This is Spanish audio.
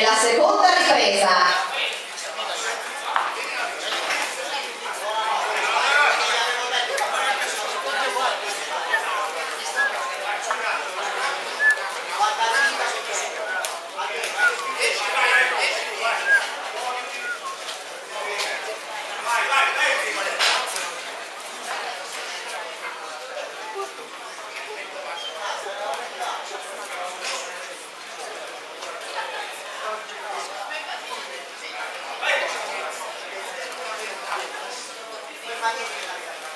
La seconda ripresa 가게 된다.